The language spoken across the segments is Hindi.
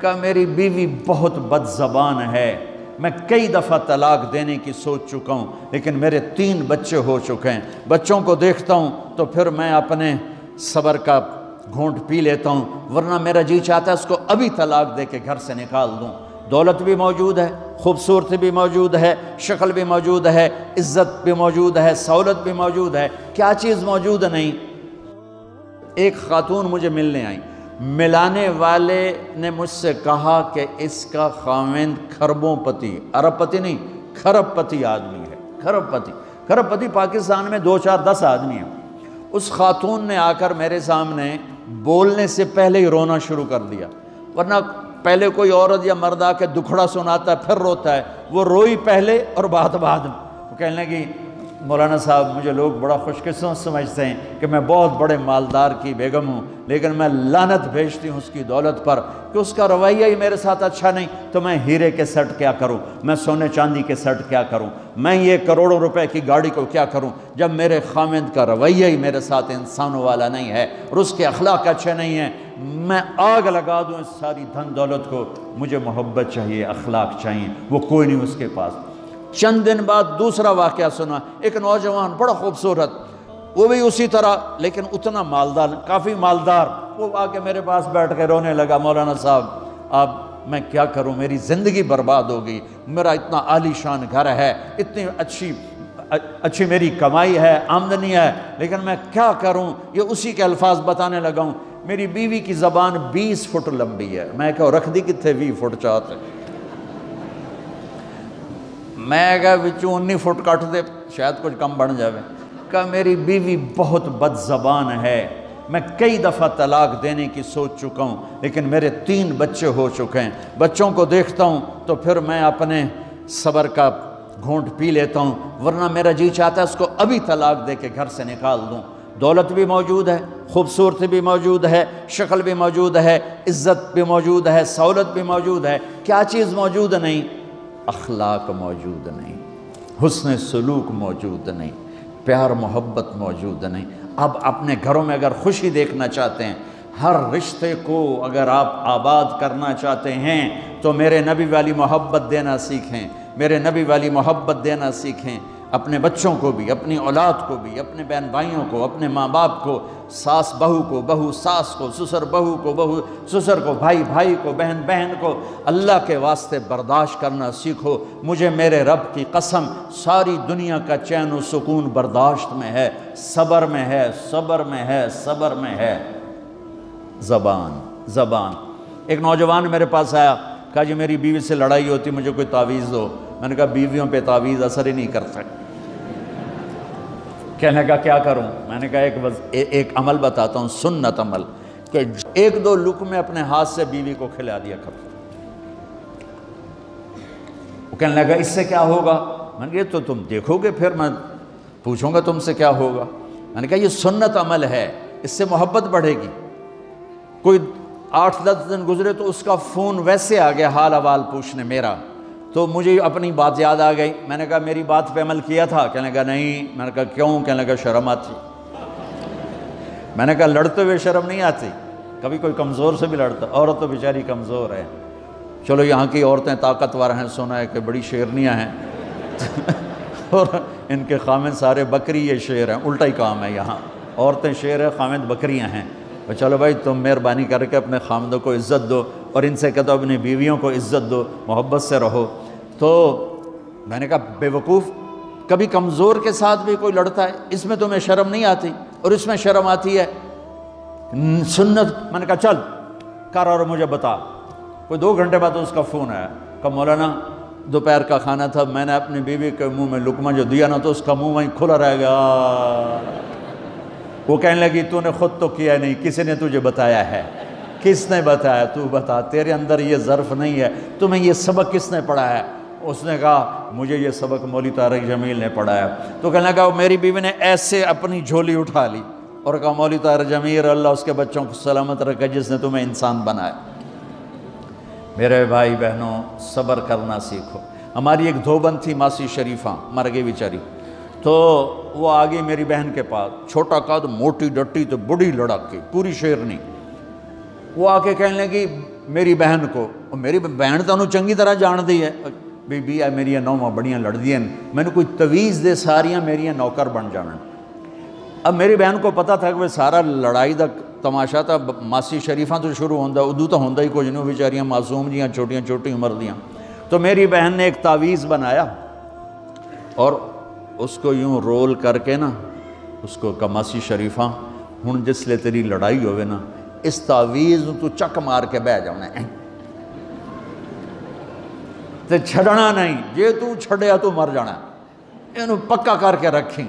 का मेरी बीवी बहुत बदजबान है। मैं कई दफ़ा तलाक देने की सोच चुका हूँ, लेकिन मेरे तीन बच्चे हो चुके हैं। बच्चों को देखता हूँ तो फिर मैं अपने सबर का घूंट पी लेता हूँ, वरना मेरा जी चाहता है उसको अभी तलाक दे के घर से निकाल दूँ। दौलत भी मौजूद है, खूबसूरती भी मौजूद है, शक्ल भी मौजूद है, इज़्ज़त भी मौजूद है, सहूलत भी मौजूद है। क्या चीज़ मौजूद नहीं? एक ख़ातून मुझे मिलने आई। मिलाने वाले ने मुझसे कहा कि इसका खाविंद खरबों पति अरबपति नहीं, खरबपति आदमी है, खरबपति। खरबपति पाकिस्तान में दो चार दस आदमी हैं। उस खातून ने आकर मेरे सामने बोलने से पहले ही रोना शुरू कर दिया। वरना पहले कोई औरत या मर्द आके दुखड़ा सुनाता है, फिर रोता है। वो रोई पहले और बात बाद में। कहने लगी मौलाना साहब मुझे लोग बड़ा खुशकिस्मत समझते हैं कि मैं बहुत बड़े मालदार की बेगम हूँ, लेकिन मैं लानत भेजती हूँ उसकी दौलत पर कि उसका रवैया ही मेरे साथ अच्छा नहीं तो मैं हीरे के सेट क्या करूँ, मैं सोने चांदी के सेट क्या करूँ, मैं ये करोड़ों रुपए की गाड़ी को क्या करूँ, जब मेरे खामिंद का रवैया ही मेरे साथ इंसानों वाला नहीं है और उसके अखलाक अच्छे नहीं हैं, मैं आग लगा दूँ इस सारी धन दौलत को, मुझे मोहब्बत चाहिए, अखलाक चाहिए, वो कोई नहीं उसके पास। चंद दिन बाद दूसरा वाक़ सुना। एक नौजवान, बड़ा खूबसूरत। वो भी उसी तरह, लेकिन उतना मालदार, काफ़ी मालदार। वो आके मेरे पास बैठ के रोने लगा, मौलाना साहब, अब मैं क्या करूँ? मेरी ज़िंदगी बर्बाद हो गई। मेरा इतना आलीशान घर है, इतनी अच्छी अच्छी मेरी कमाई है, आमदनी है, लेकिन मैं क्या करूँ? ये उसी के अल्फाज बताने लगा हूँ। मेरी बीवी की ज़बान बीस फुट लंबी है। मैं क्या रख दी कितने भी फुट चाहते मैं क्या बिचू उन्नी फुट कट दे, शायद कुछ कम बन जाए का मेरी बीवी बहुत बदजबान है। मैं कई दफ़ा तलाक देने की सोच चुका हूँ, लेकिन मेरे तीन बच्चे हो चुके हैं। बच्चों को देखता हूँ तो फिर मैं अपने सबर का घूंट पी लेता हूँ, वरना मेरा जी चाहता है उसको अभी तलाक दे के घर से निकाल दूँ। दौलत भी मौजूद है, खूबसूरती भी मौजूद है, शक्ल भी मौजूद है, इज़्ज़त भी मौजूद है, सहूलत भी मौजूद है। क्या चीज़ मौजूद नहीं? अखलाक मौजूद नहीं, हुसन सलूक मौजूद नहीं, प्यार मोहब्बत मौजूद नहीं। अब अपने घरों में अगर खुशी देखना चाहते हैं, हर रिश्ते को अगर आप आबाद करना चाहते हैं तो मेरे नबी वाली मोहब्बत देना सीखें, मेरे नबी वाली मोहब्बत देना सीखें। अपने बच्चों को भी, अपनी औलाद को भी, अपने बहन भाइयों को, अपने माँ बाप को, सास बहू को, बहू सास को, ससुर बहू को, बहू ससुर को भाई भाई को बहन बहन को, अल्लाह के वास्ते बर्दाश्त करना सीखो। मुझे मेरे रब की कसम, सारी दुनिया का चैन व सुकून बर्दाश्त में है, सब्र में है, सब्र में है, सब्र में है। ज़बान ज़बान। एक नौजवान मेरे पास आया, कहा, जी, मेरी बीवी से लड़ाई होती, मुझे कोई तावीज़ दो। मैंने कहा, बीवियों पे तावीज़ असर ही नहीं कर सकते कहने का क्या करूँ? मैंने कहा एक बस ए, एक अमल बताता हूँ सुन्नत अमल कि एक दो लुक में अपने हाथ से बीवी को खिला दिया कब वो कहने लगा इससे क्या होगा? मैंने कहा तो तुम देखोगे फिर मैं पूछूँगा तुमसे क्या होगा। मैंने कहा ये सुन्नत अमल है इससे मोहब्बत बढ़ेगी। कोई आठ दस दिन गुजरे तो उसका फ़ोन वैसे आ गया हाल अवाल पूछने मेरा। तो मुझे अपनी बात याद आ गई। मैंने कहा, मेरी बात पे अमल किया था? कहने लगा नहीं। मैंने कहा, क्यों? कहने लगा शर्म आती। मैंने कहा, लड़ते हुए शर्म नहीं आती? कभी कोई कमज़ोर से भी लड़ता, औरत तो बेचारी कमज़ोर है। चलो, यहाँ की औरतें ताकतवर हैं, सुना है कि बड़ी शेरनियाँ हैं। और इनके खामिद सारे बकरी ये शेर हैं, उल्टा ही काम है यहाँ। औरतें शेर है, खामिद बकरियाँ हैं। तो चलो भाई, तुम मेहरबानी करके अपने खामदों को इज़्ज़त दो। और इनसे कहते अपनी बीवियों को इज़्ज़त दो, मोहब्बत से रहो। तो मैंने कहा, बेवकूफ़, कभी कमज़ोर के साथ भी कोई लड़ता है, इसमें तुम्हें शर्म नहीं आती और इसमें शर्म आती है। सुन्नत। मैंने कहा, चल, कर और मुझे बता। कोई दो घंटे बाद तो उसका फ़ोन आया। कब मौलाना, दोपहर का खाना था, मैंने अपनी बीवी के मुँह में लुकमा जो दिया ना तो उसका मुँह वहीं खुला रह गया। वो कहने लगी, तूने खुद तो किया नहीं, किसी ने तुझे बताया है? किसने बताया? तू बता, तेरे अंदर ये ज़र्फ नहीं है। तुम्हें ये सबक किसने पढ़ाया उसने कहा, मुझे ये सबक मौली तारक जमील ने पढ़ाया तो कहने लगा मेरी बीवी ने ऐसे अपनी झोली उठा ली। और कहा, मौली तारक जमीर अल्लाह उसके बच्चों को सलामत रखे, जिसने तुम्हें इंसान बनाया। मेरे भाई बहनों, सब्र करना सीखो। हमारी एक धोबन थी मासी शरीफा, मर गई बेचारी। तो वो आ गई मेरी बहन के पास। छोटा कद, मोटी डट्टी तो बड़ी लड़ाकी, पूरी शेरनी वो आके कहने लगी मेरी बहन को मेरी बहन तो चंगी तरह जानती है। बीबी है मेरी नौवा बड़िया लड़दियाँ मैंने कोई तवीज़ दे सारिया मेरिया नौकर बन जाना अब मेरी बहन को पता था कि सारा लड़ाई का तमाशा तो मासी शरीफा तो शुरू होंगे उदू तो होंगे ही कुछ नहीं बेचारियाँ मासूम जी छोटिया, छोटी उम्र दियाँ। तो मेरी बहन ने एक तावीज़ बनाया, और उसको यूँ रोल करके ना, उसको कमासी शरीफा हूँ जिसले तेरी लड़ाई हो ना इस तावीज़ तू चक मार के बह जाना तो छड़ना नहीं, जे तू छड़िया तू मर जाना। इन पक्का करके रखी।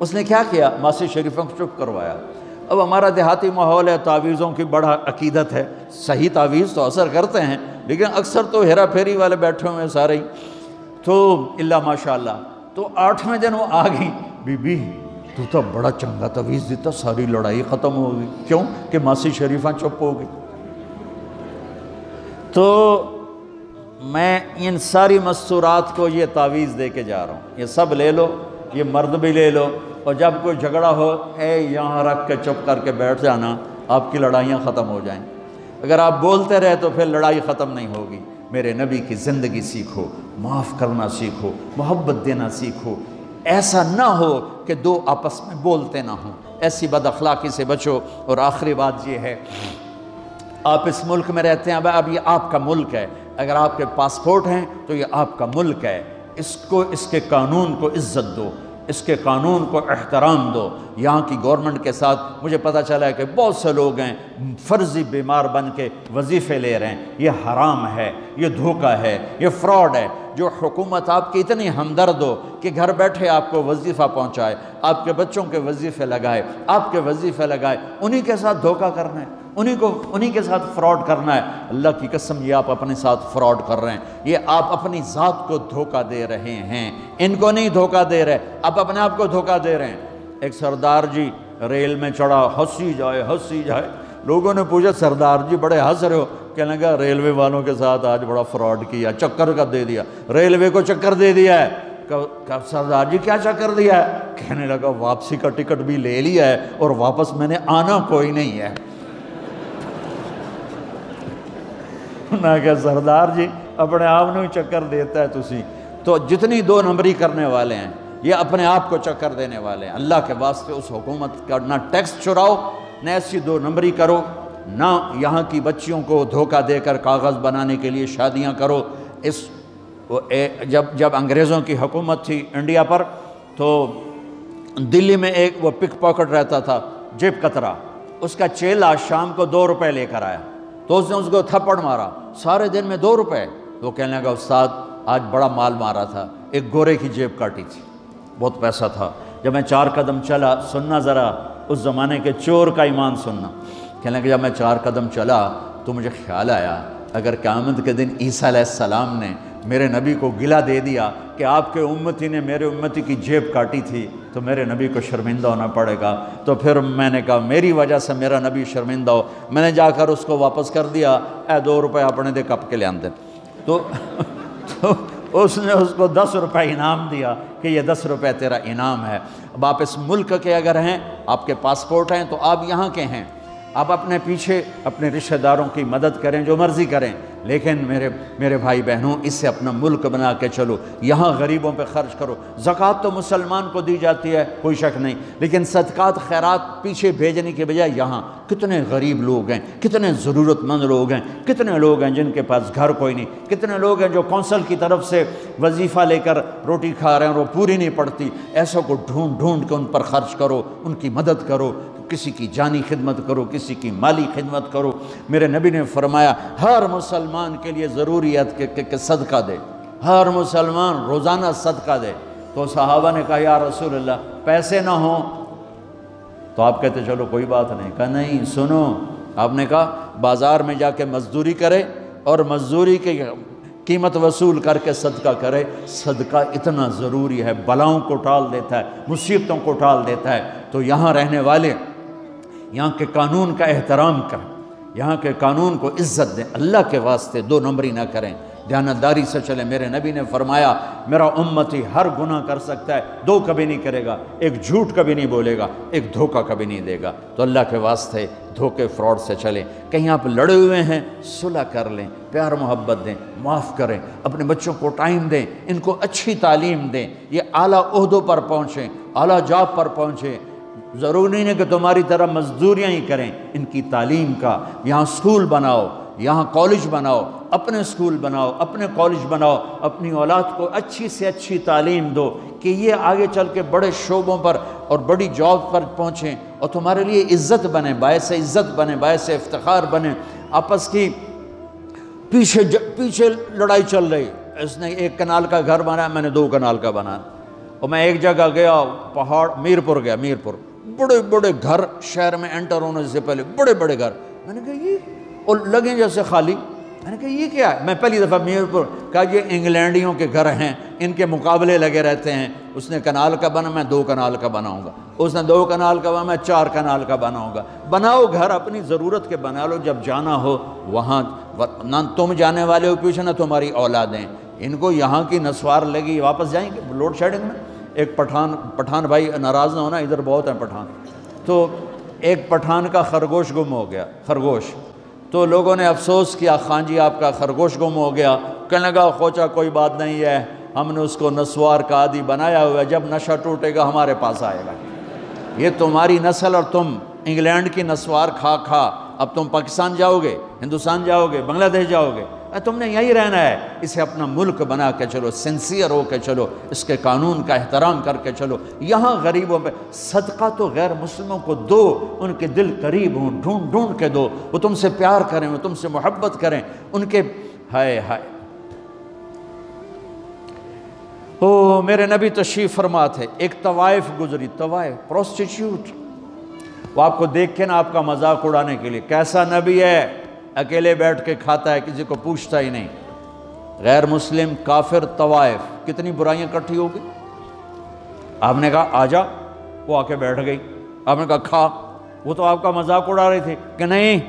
उसने क्या किया? मासी शरीफों को चुप करवाया। अब हमारा देहाती माहौल है, तावीज़ों की बड़ा अकीदत है। सही तावीज़ तो असर करते हैं, लेकिन अक्सर तो हेरा फेरी वाले बैठे हुए हैं सारे ही। तो इल्ला माशाल्लाह तो आठवें दिन वो आ गई, बीबी। तू तो बड़ा चंगा तवीज़ दिता, सारी लड़ाई ख़त्म हो गई। क्यों? कि मासी शरीफा चुप हो गई। तो मैं इन सारी मस्तूरात को ये तावीज़ दे के जा रहा हूँ। ये सब ले लो, ये मर्द भी ले लो, और जब कोई झगड़ा हो, ए, यहाँ रख के चुप करके बैठ जाना, आपकी लड़ाइयाँ ख़त्म हो जाएँ। अगर आप बोलते रहे तो फिर लड़ाई ख़त्म नहीं होगी। मेरे नबी की ज़िंदगी सीखो, माफ़ करना सीखो, मोहब्बत देना सीखो ऐसा ना हो कि दो आपस में बोलते ना हों। ऐसी बद अखलाक़ी से बचो। और आखिरी बात यह है, आप इस मुल्क में रहते हैं अब ये आपका मुल्क है। अगर आपके पासपोर्ट हैं तो ये आपका मुल्क है। इसको, इसके कानून को इज़्ज़त दो। इसके कानून को एहतराम दो। यहाँ की गवर्नमेंट के साथ मुझे पता चला है कि बहुत से लोग हैं, फ़र्ज़ी बीमार बन के वजीफ़े ले रहे हैं। ये हराम है, ये धोखा है, ये फ्रॉड है। जो हुकूमत आपकी इतनी हमदर्द हो कि घर बैठे आपको वजीफ़ा पहुँचाए, आपके बच्चों के वजीफ़े लगाए, आपके वजीफ़े लगाए, उन्हीं के साथ धोखा करना है। उन्हीं को, उन्हीं के साथ फ्रॉड करना है। अल्लाह की कसम, ये आप अपने साथ फ्रॉड कर रहे हैं। ये आप अपनी ज़ात को धोखा दे रहे हैं। इनको नहीं धोखा दे रहे, आप अपने आप को धोखा दे रहे हैं। एक सरदार जी रेल में चढ़ा, हँसी जाए हँसी जाए। लोगों ने पूछा, सरदार जी बड़े हंस रहे हो? कहने लगा, रेलवे वालों के साथ आज बड़ा फ्रॉड किया, चक्कर का दे दिया। रेलवे को चक्कर दे दिया है। कब सरदार जी क्या चक्कर दिया है? कहने लगा, वापसी का टिकट भी ले लिया है और वापस मैंने आना कोई नहीं है। मैं क्या सरदार जी अपने आप में चक्कर देता है तुसी तो जितनी दो नंबरी करने वाले हैं ये अपने आप को चक्कर देने वाले हैं अल्लाह के वास्ते उस हुकूमत का ना टैक्स चुराओ न ऐसी दो नंबरी करो ना यहाँ की बच्चियों को धोखा देकर कागज़ बनाने के लिए शादियाँ करो। इस ए, जब जब अंग्रेज़ों की हुकूमत थी इंडिया पर तो दिल्ली में एक वो पिक पॉकेट रहता था जेब कतरा। उसका चेला शाम को दो रुपए लेकर आया। तो उसने उसको थप्पड़ मारा। सारे दिन में दो रुपए। वो कहने लगा, उस्ताद, आज बड़ा माल मारा था। एक गोरे की जेब काटी थी। बहुत पैसा था। जब मैं चार कदम चला, सुनना ज़रा, उस ज़माने के चोर का ईमान सुनना। कहने लगा, जब मैं चार कदम चला तो मुझे ख्याल आया, अगर क़्यामत के दिन ईसा सलाम ने मेरे नबी को गिला दे दिया कि आपके उम्मती ने मेरे उम्मती की जेब काटी थी तो मेरे नबी को शर्मिंदा होना पड़ेगा। तो फिर मैंने कहा मेरी वजह से मेरा नबी शर्मिंदा हो। मैंने जाकर उसको वापस कर दिया ए दो रुपये अपने दे कप के ले आते तो, तो उसने उसको दस रुपये इनाम दिया कि ये दस रुपये तेरा इनाम है। अब आप इस मुल्क के अगर हैं आपके पासपोर्ट हैं तो आप यहाँ के हैं। आप अपने पीछे अपने रिश्तेदारों की मदद करें जो मर्ज़ी करें। लेकिन मेरे मेरे भाई बहनों, इससे अपना मुल्क बना के चलो। यहाँ गरीबों पे खर्च करो। ज़क़़त तो मुसलमान को दी जाती है, कोई शक नहीं। लेकिन सदक़ात, खैरात पीछे भेजने के बजाय यहाँ कितने गरीब लोग हैं, कितने ज़रूरतमंद लोग हैं, कितने लोग हैं जिनके पास घर कोई नहीं, कितने लोग हैं जो कौंसल की तरफ़ से वजीफ़ा लेकर रोटी खा रहे हैं और वो पूरी नहीं पड़ती। ऐसों को ढूंढ ढूंढ के उन पर ख़र्च करो, उनकी मदद करो। किसी की जानी खिदमत करो किसी की माली खिदमत करो। मेरे नबी ने फरमाया हर मुसलमान के लिए ज़रूरी है कि, कि, कि सदका दे। हर मुसलमान रोज़ाना सदका दे। तो सहाबा ने कहा यार रसूल अल्लाह पैसे ना हो। तो आप कहते चलो कोई बात नहीं। कहा नहीं सुनो। आपने कहा बाज़ार में जाके मजदूरी करे और मजदूरी की कीमत वसूल करके सदका करे। सदका इतना ज़रूरी है बलाओं को टाल देता है मुसीबतों को टाल देता है। तो यहाँ रहने वाले यहाँ के कानून का एहतराम करें, यहाँ के कानून को इज़्ज़त दें, अल्लाह के वास्ते दो नंबरी ना करें। ध्यानदारी से चले, मेरे नबी ने फरमाया, मेरा उम्मती हर गुनाह कर सकता है, दो कभी नहीं करेगा, एक झूठ कभी नहीं बोलेगा, एक धोखा कभी नहीं देगा। तो अल्लाह के वास्ते धोखे फ्रॉड से चलें। कहीं आप लड़े हुए हैं, सुलह कर लें, प्यार मोहब्बत दें, माफ़ करें, अपने बच्चों को टाइम दें, इनको अच्छी तालीम दें, ये आला अहदों पर पहुँचें, आला जॉब पर पहुँचें ज़रूरी नहीं है कि तुम्हारी तरह मजदूरियाँ ही करें इनकी तालीम का। यहाँ स्कूल बनाओ यहाँ कॉलेज बनाओ अपने स्कूल बनाओ अपने कॉलेज बनाओ अपनी औलाद को अच्छी से अच्छी तालीम दो कि ये आगे चल के बड़े शोबों पर और बड़ी जॉब पर पहुँचें और तुम्हारे लिए इज़्ज़त बने बायस इज़्ज़त बने बायस इफ्तार बने। आपस की पीछे ज, पीछे लड़ाई चल रही। इसने एक कनाल का घर बनाया मैंने दो कनाल का बनाया। और मैं एक जगह गया पहाड़ मीरपुर गया मीरपुर। बड़े बड़े घर शहर में एंटर होने से पहले बड़े बड़े घर। मैंने कहा, ये और लगे जैसे खाली। मैंने कहा, ये क्या है? मैं पहली दफ़ा मीरपुर, कहा, ये इंग्लैंडियों के घर हैं, इनके मुकाबले लगे रहते हैं। उसने कनाल का बना, मैं दो कनाल का बनाऊँगा। उसने दो कनाल का बना, मैं चार कनाल का बनाऊँगा। बनाओ घर, अपनी ज़रूरत के बना लो, जब जाना हो, वहाँ ना तुम जाने वाले हो, पीछे ना तुम्हारी औलादें। इनको यहाँ की नस्वार लगी, वापस जाएँगे? लोड शेडिंग में? एक पठान पठान भाई नाराज़ ना होना, इधर बहुत हैं पठान। तो एक पठान का खरगोश गुम हो गया, खरगोश। तो लोगों ने अफसोस किया, खान जी, आपका खरगोश गुम हो गया। कहने लगा, खोचा, कोई बात नहीं है, हमने उसको नस्वार का आदि बनाया हुआ है, जब नशा टूटेगा, हमारे पास आएगा। ये तुम्हारी नस्ल और तुम इंग्लैंड की नस्वार खा खा। अब तुम पाकिस्तान जाओगे, हिंदुस्तान जाओगे, बांग्लादेश जाओगे तुमने यहीं रहना है। इसे अपना मुल्क बना के चलो, सिंसियर हो के चलो, इसके कानून का एहतराम करके चलो। यहाँ गरीबों पे सदका तो गैर मुस्लिमों को दो, उनके दिल करीब हों, ढूंढ ढूंढ के दो। वो तुमसे प्यार करें, वो तुमसे मोहब्बत करें। उनके, हाय हाय। ओ, मेरे नबी तशरीफ़ फरमा थे एक तवाइफ गुजरी, तवाइफ प्रोस्टिट्यूट वो आपको देख के ना आपका मज़ाक उड़ाने के लिए, कैसा नबी है? अकेले बैठ के खाता है, किसी को पूछता ही नहीं। गैर मुस्लिम, काफिर तवाइफ कितनी बुराइयाँ इकट्ठी होगी आपने कहा आजा वो आके बैठ गई। आपने कहा, खा। वो तो आपका मज़ाक उड़ा रही थी कि नहीं,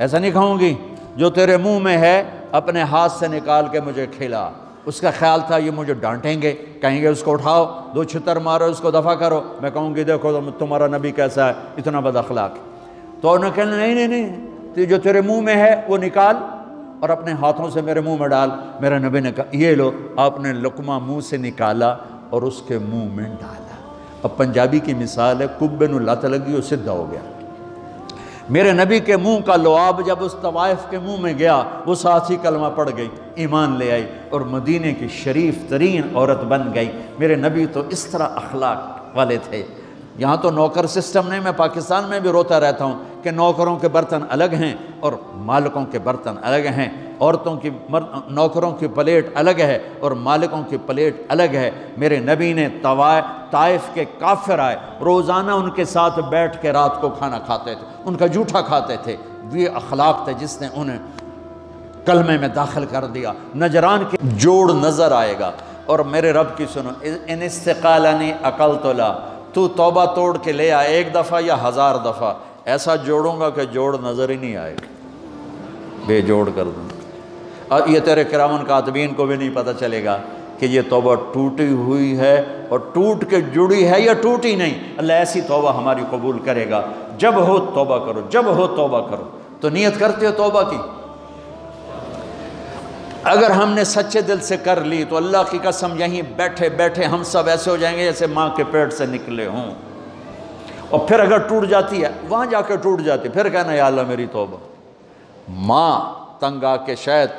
ऐसा नहीं खाऊँगी। जो तेरे मुँह में है, अपने हाथ से निकाल के मुझे खिला। उसका ख्याल था, ये मुझे डांटेंगे। कहेंगे, उसको उठाओ, दो छितर मारो, उसको दफ़ा करो। मैं कहूँगी, देखो तुम्हारा नबी कैसा है, इतना बद अखलाक। तो उन्होंने कहना नहीं नहीं नहीं। तो जो तेरे मुँह में है, वो निकाल और अपने हाथों से मेरे मुँह में डाल। मेरे नबी ने कहा, ये लो, आपने लुकमा मुँह से निकाला और उसके मुँह में डाला। अब पंजाबी की मिसाल है, कुब्बे नु लत लगी, वो सिद्धा हो गया। मेरे नबी के मुँह का लोआब जब उस तवाइफ के मुँह में गया, वो साथ कलमा पड़ गई, ईमान ले आई और मदीने की शरीफ तरीन औरत बन गई। मेरे नबी तो इस तरह अखलाक वाले थे। यहाँ तो नौकर सिस्टम नहीं, मैं पाकिस्तान में भी रोता रहता हूँ। कि नौकरों के बर्तन अलग हैं और मालिकों के बर्तन अलग हैं। औरतों की नौकरों की प्लेट अलग है और मालिकों की प्लेट अलग है। मेरे नबी ने तवाए ताइफ के काफिर आए। रोज़ाना उनके साथ बैठ के रात को खाना खाते थे। उनका जूठा खाते थे। ये अखलाक थे जिसने उन्हें कलमे में दाखिल कर दिया। नजरान के जोड़ नज़र आएगा। और मेरे रब की सुनो, इन इस्तकालानी अकल तोला तू तौबा तोड़ के ले आ, एक दफ़ा या हज़ार दफ़ा। ऐसा जोड़ूँगा कि जोड़ नज़र ही नहीं आएगा। बेजोड़ कर दूँ। और ये तेरे करामन कातबीन को भी नहीं पता चलेगा कि ये तोबा टूटी हुई है और टूट के जुड़ी है या टूटी नहीं। अल्लाह ऐसी तोबा हमारी कबूल करेगा। जब हो तोबा करो, जब हो तोबा करो। तो नीयत करते हो तोबा की? अगर हमने सच्चे दिल से कर ली तो अल्लाह की कसम, यहीं बैठे बैठे हम सब ऐसे हो जाएँगे जैसे माँ के पेट से निकले हों। और फिर अगर टूट जाती है, वहाँ जाकर टूट जाती फिर कहना, या अल्लाह, मेरी तोबा। माँ तंग आके शायद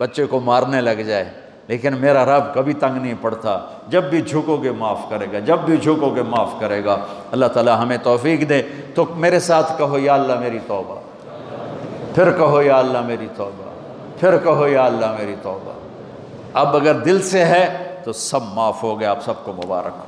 बच्चे को मारने लग जाए, लेकिन मेरा रब कभी तंग नहीं पड़ता। जब भी झुकोगे, माफ़ करेगा। जब भी झुकोगे, माफ़ करेगा। अल्लाह ताला हमें तौफीक दे। तो मेरे साथ कहो, या अल्लाह, मेरी तोबा। फिर कहो, या अल्लाह, मेरी तोबा। फिर कहो, या अल्लाह, मेरी तोबा। अब अगर दिल से है तो सब माफ़ हो गया। आप सबको मुबारक